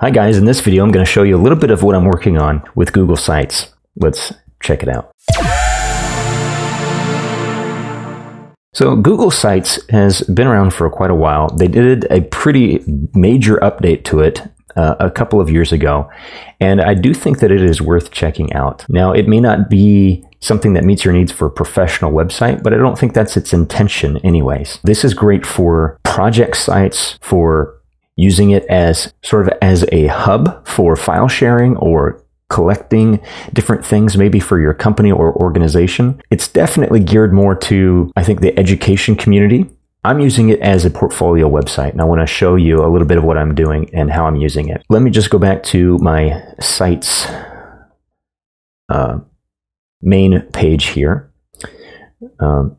Hi guys, in this video I'm going to show you a little bit of what I'm working on with Google Sites. Let's check it out. So Google Sites has been around for quite a while. They did a pretty major update to it uh, a couple of years ago, and I do think that it is worth checking out. Now, it may not be something that meets your needs for a professional website, but I don't think that's its intention anyways. This is great for project sites, for using it as sort of as a hub for file sharing or collecting different things maybe for your company or organization. It's definitely geared more to, I think, the education community. I'm using it as a portfolio website, and I want to show you a little bit of what I'm doing and how I'm using it. Let me just go back to my site's uh, main page here. Um,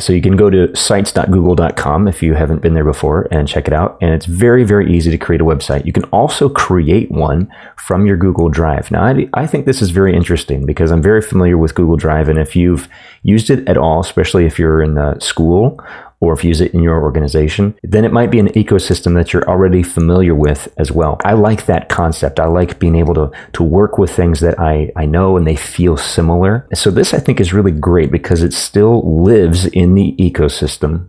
so you can go to sites.google.com if you haven't been there before and check it out. And it's very, very easy to create a website. You can also create one from your Google Drive. Now, I, I think this is very interesting because I'm very familiar with Google Drive. And if you've used it at all, especially if you're in the school or if you use it in your organization, then it might be an ecosystem that you're already familiar with as well. I like that concept. I like being able to, to work with things that I, I know and they feel similar. So this I think is really great because it still lives in the ecosystem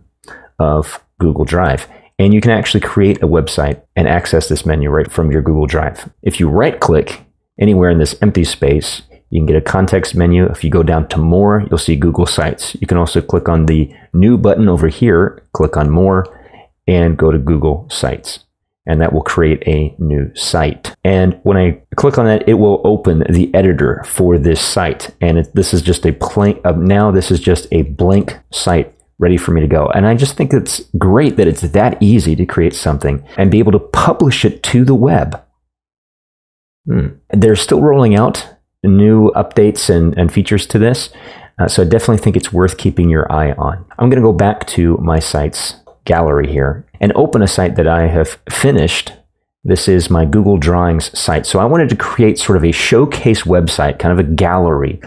of Google Drive. And you can actually create a website and access this menu right from your Google Drive. If you right click anywhere in this empty space, you can get a context menu. If you go down to more, you'll see Google Sites. You can also click on the new button over here, click on more, and go to Google Sites. And that will create a new site. And when I click on that, it will open the editor for this site. And it, this is just a blank, uh, now this is just a blank site ready for me to go. And I just think it's great that it's that easy to create something and be able to publish it to the web. Hmm. They're still rolling out new updates and, and features to this. Uh, so I definitely think it's worth keeping your eye on. I'm going to go back to my site's gallery here and open a site that I have finished. This is my Google Drawings site. So I wanted to create sort of a showcase website, kind of a gallery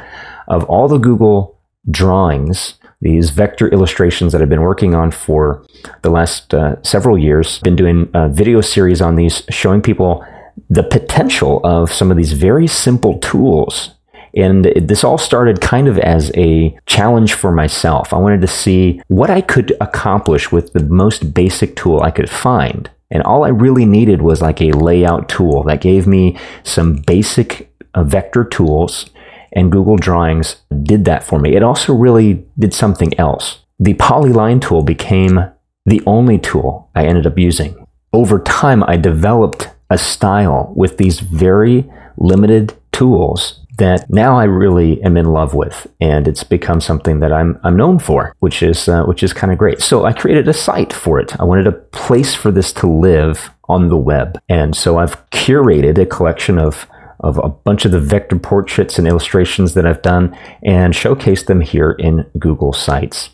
of all the Google drawings, these vector illustrations that I've been working on for the last uh, several years. Been doing a video series on these, showing people the potential of some of these very simple tools. And this all started kind of as a challenge for myself. I wanted to see what I could accomplish with the most basic tool I could find. And all I really needed was like a layout tool that gave me some basic uh, vector tools, and Google Drawings did that for me. It also really did something else. The polyline tool became the only tool I ended up using. Over time, I developed a style with these very limited tools that now I really am in love with, and it's become something that I'm I'm known for, which is uh, which is kind of great. So I created a site for it. I wanted a place for this to live on the web, and so I've curated a collection of of a bunch of the vector portraits and illustrations that I've done, and showcased them here in Google Sites.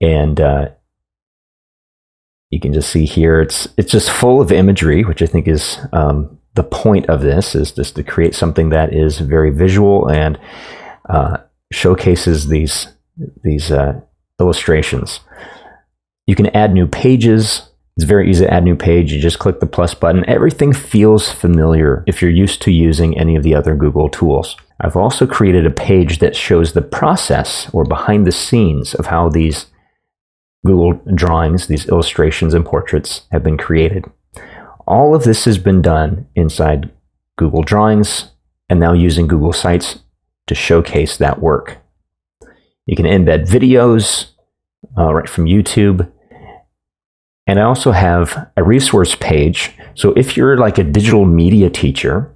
And uh, you can just see here it's it's just full of imagery, which I think is um, the point of this is just to create something that is very visual and uh, showcases these these uh, illustrations. You can add new pages. It's very easy to add new page. You just click the plus button. Everything feels familiar if you're used to using any of the other Google tools. I've also created a page that shows the process or behind the scenes of how these Google drawings, these illustrations and portraits have been created. All of this has been done inside Google Drawings and now using Google Sites to showcase that work. You can embed videos uh, right from YouTube. And I also have a resource page. So if you're like a digital media teacher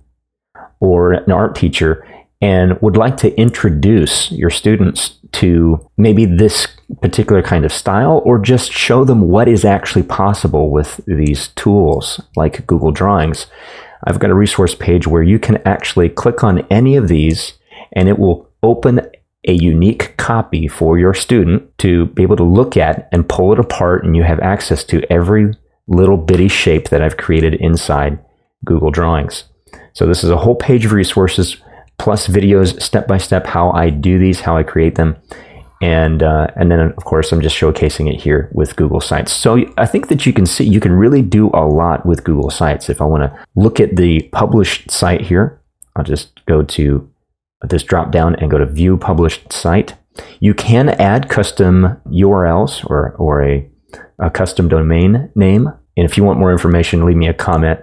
or an art teacher and would like to introduce your students to maybe this particular kind of style or just show them what is actually possible with these tools like Google Drawings. I've got a resource page where you can actually click on any of these and it will open a unique copy for your student to be able to look at and pull it apart and you have access to every little bitty shape that I've created inside Google Drawings. So this is a whole page of resources plus videos step by step how I do these, how I create them. and uh, and then of course I'm just showcasing it here with Google Sites. So I think that you can see you can really do a lot with Google Sites. If I want to look at the published site here, I'll just go to this drop down and go to View Published Site. You can add custom URLs or or a, a custom domain name. And if you want more information, leave me a comment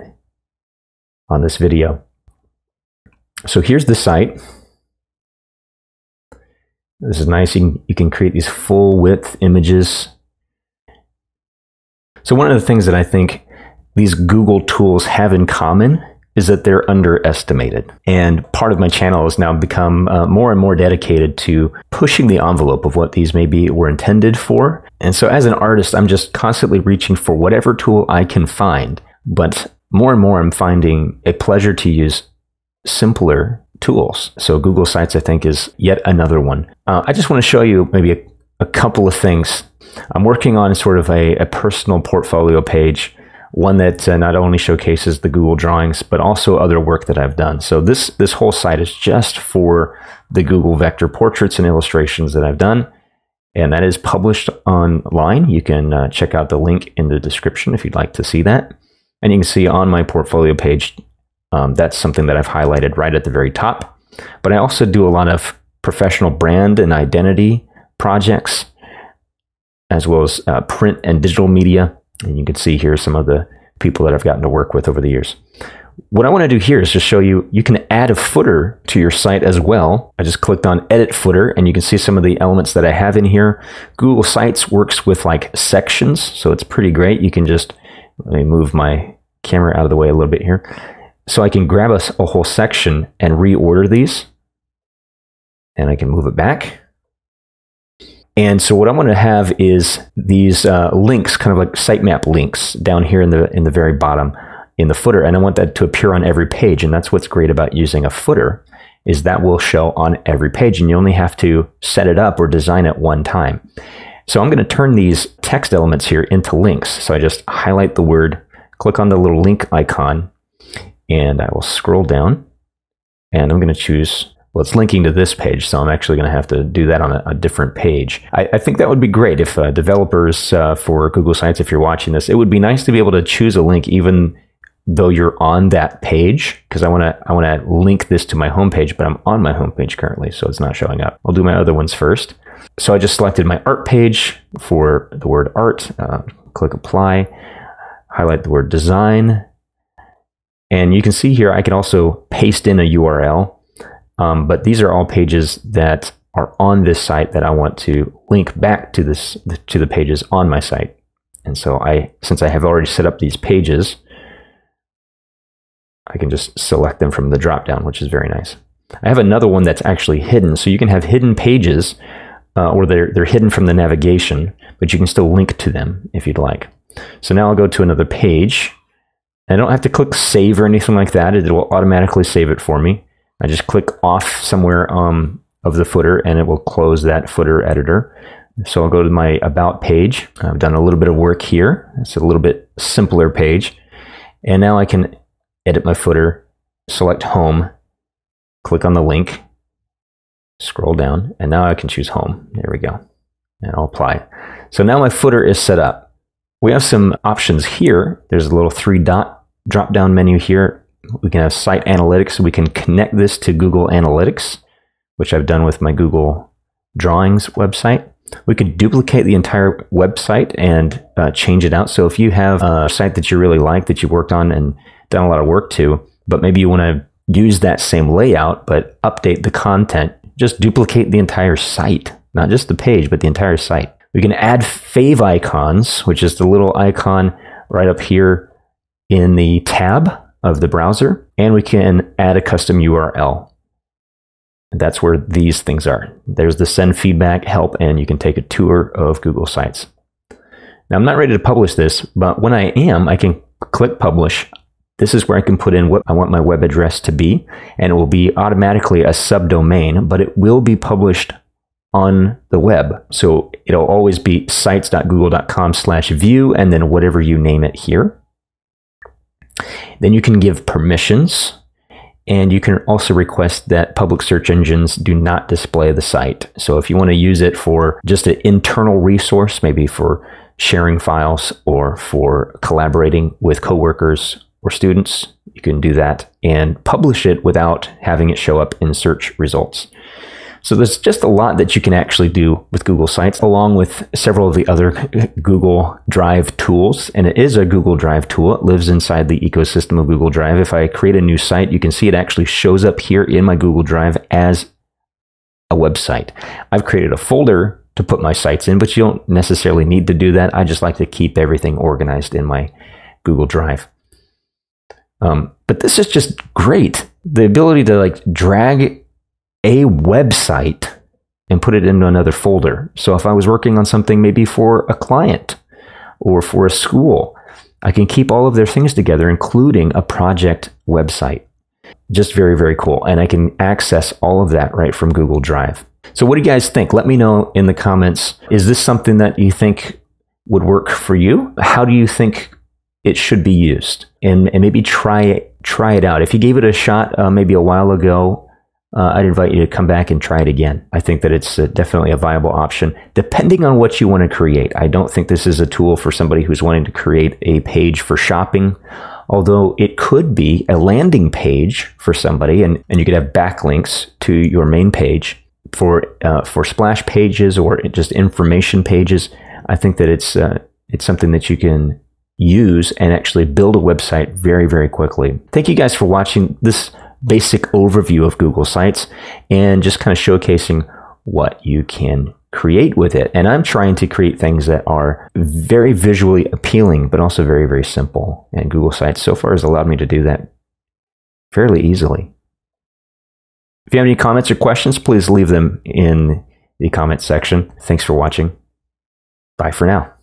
on this video. So here's the site. This is nice. You can, you can create these full width images. So one of the things that I think these Google tools have in common is that they're underestimated. And part of my channel has now become uh, more and more dedicated to pushing the envelope of what these maybe were intended for. And so as an artist, I'm just constantly reaching for whatever tool I can find. But more and more, I'm finding a pleasure to use simpler tools. So Google Sites, I think, is yet another one. Uh, I just want to show you maybe a, a, couple of things. I'm working on sort of a, a personal portfolio page, one that uh, not only showcases the Google drawings, but also other work that I've done. So this, this whole site is just for the Google vector portraits and illustrations that I've done. And that is published online. You can uh, check out the link in the description if you'd like to see that. And you can see on my portfolio page um, that's something that I've highlighted right at the very top. But I also do a lot of professional brand and identity projects, as well as uh, print and digital media. And you can see here some of the people that I've gotten to work with over the years. What I want to do here is just show you, you can add a footer to your site as well. I just clicked on edit footer and you can see some of the elements that I have in here. Google Sites works with like sections, so it's pretty great. You can just, let me move my camera out of the way a little bit here. So I can grab a, a whole section and reorder these. And I can move it back. And so what I'm going to have is these uh, links, kind of like sitemap links down here in the in the very bottom in the footer. And I want that to appear on every page. And that's what's great about using a footer is that will show on every page and you only have to set it up or design it one time. So I'm going to turn these text elements here into links. So I just highlight the word, click on the little link icon, and I will scroll down and I'm going to choose well, it's linking to this page, so I'm actually going to have to do that on a, a different page. I, I, think that would be great if uh, developers uh, for Google Sites, if you're watching this, it would be nice to be able to choose a link even though you're on that page, because I want to I want to link this to my homepage, but I'm on my homepage currently, so it's not showing up. I'll do my other ones first. So I just selected my art page for the word art. Uh, click apply. Highlight the word design and you can see here, I can also paste in a URL, um, but these are all pages that are on this site that I want to link back to this to the pages on my site. And so I, since I have already set up these pages, I can just select them from the dropdown, which is very nice. I have another one that's actually hidden. So you can have hidden pages uh, or they're, they're hidden from the navigation, but you can still link to them if you'd like. So now I'll go to another page I don't have to click save or anything like that. It will automatically save it for me. I just click off somewhere um, of the footer and it will close that footer editor. So I'll go to my about page. I've done a little bit of work here. It's a little bit simpler page. And now I can edit my footer, select home, click on the link, scroll down, and now I can choose home. There we go. And I'll apply. So now my footer is set up. We have some options here. There's a little three dot drop down menu here. We can have site analytics. We can connect this to Google Analytics, which I've done with my Google Drawings website. We could duplicate the entire website and uh, change it out. So if you have a site that you really like that you worked on and done a lot of work to, but maybe you want to use that same layout but update the content, just duplicate the entire site, not just the page, but the entire site. We can add favicons, which is the little icon right up here in the tab of the browser, and we can add a custom URL. That's where these things are. There's the send feedback, help, and you can take a tour of Google Sites. Now, I'm not ready to publish this, but when I am, I can click publish. This is where I can put in what I want my web address to be, and it will be automatically a subdomain, but it will be published on the web. So it'll always be sites.google.com slash view and then whatever you name it here. Then you can give permissions And you can also request that public search engines do not display the site. So if you want to use it for just an internal resource, maybe for sharing files or for collaborating with coworkers or students, you can do that and publish it without having it show up in search results. So there's just a lot that you can actually do with Google Sites, along with several of the other Google Drive tools. And it is a Google Drive tool. It lives inside the ecosystem of Google Drive. If I create a new site, you can see it actually shows up here in my Google Drive as a website. I've created a folder to put my sites in, but you don't necessarily need to do that. I just like to keep everything organized in my Google Drive. Um, but this is just great. The ability to like drag a website and put it into another folder. So if I was working on something maybe for a client or for a school, I can keep all of their things together, including a project website. Just very, very cool. And I can access all of that right from Google Drive. So, what do you guys think? Let me know in the comments. Is this something that you think would work for you? How do you think it should be used? And, and maybe try it, try it out. If you gave it a shot uh, maybe a while ago, uh, I'd invite you to come back and try it again. I think that it's uh, definitely a viable option, depending on what you want to create. I don't think this is a tool for somebody who's wanting to create a page for shopping, although it could be a landing page for somebody, and, and you could have backlinks to your main page for uh, for splash pages or just information pages. I think that it's uh, it's something that you can use and actually build a website very very quickly. Thank you guys for watching this basic overview of Google Sites and just kind of showcasing what you can create with it. And I'm trying to create things that are very visually appealing, but also very, very simple. And Google Sites so far has allowed me to do that fairly easily. If you have any comments or questions, please leave them in the comment section. Thanks for watching. Bye for now.